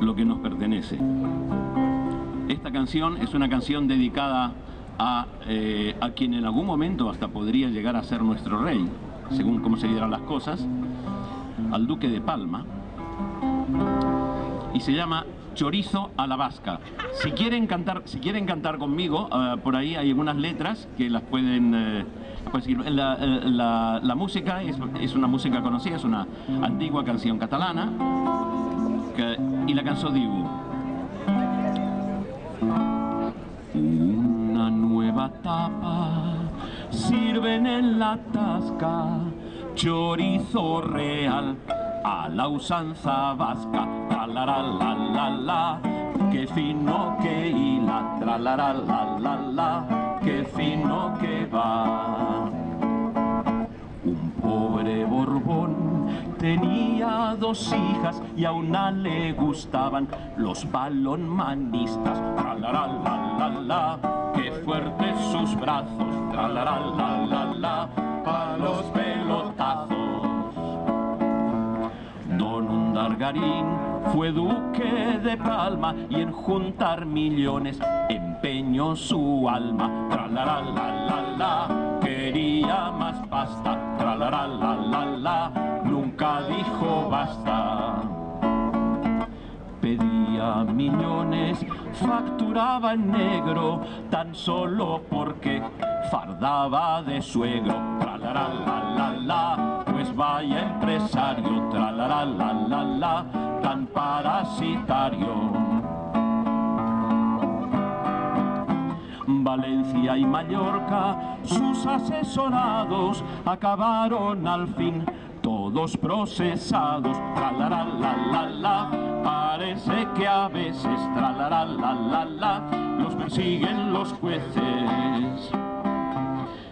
lo que nos pertenece. Esta canción es una canción dedicada a, eh, a quien en algún momento hasta podría llegar a ser nuestro rey, según cómo se dieran las cosas, al duque de Palma, y se llama Chorizo a la Vasca. Si quieren cantar, si quieren cantar conmigo, eh, por ahí hay algunas letras que las pueden... eh, pues, sí, la, la- la música es, es una música conocida, es una antigua canción catalana que, y la canción diu Una nueva tapa sirven en la tasca chorizo real a la usanza vasca. Tralará la la la, que fino que hila. Tralará la la la, que fino que va. Hijas y a una le gustaban los balonmanistas. Tralará la la la, qué fuertes sus brazos. Tralará la la la, para los pelotazos. Don Undargarín fue duque de Palma y en juntar millones empeñó su alma. Tralará la la la, quería más pasta. La, dijo basta. Pedía millones, facturaba en negro, tan solo porque fardaba de suegro. Tralará la pues vaya empresario. La la, tan parasitario. Valencia y Mallorca, sus asesorados acabaron al fin todos procesados. Tralará la la la, parece que a veces tralará la la la, los persiguen los jueces.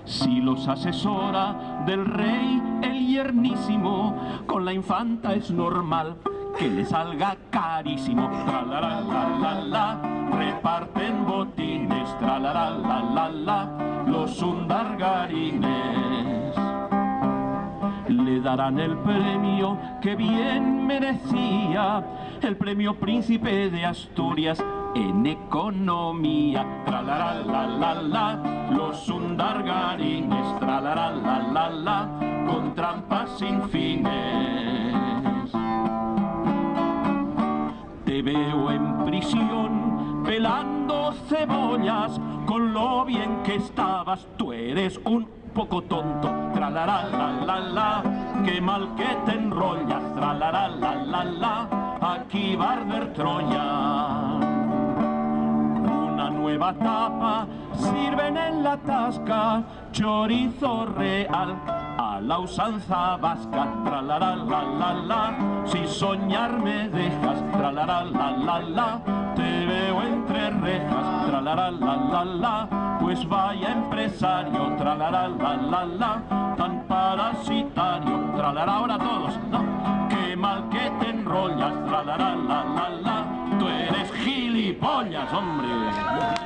Si los asesora del rey el yernísimo, con la infanta es normal que le salga carísimo. Tralará la la la, reparten botines. Tralará la la la, los Darán el premio que bien merecía, el premio príncipe de Asturias en economía. Tralará la la la, los undargarines. La la la, con trampas sin fines. Te veo en prisión pelando cebollas con lo bien que estabas. Tú eres un poco tonto. Tralará la la la, qué mal que te enrollas. Tralará la la la, aquí arder Troya. Una nueva tapa sirven en la tasca chorizo real a la usanza vasca. Tralará la la la, si soñar me dejas. Tralará la la la, te veo entre rejas. Tralará la la la, pues vaya empresario. Tralará la la la, tan parasitario. Tralará ahora todos, ¿no? Qué mal que te enrollas. Tralará la la la, tú eres gilipollas, hombre.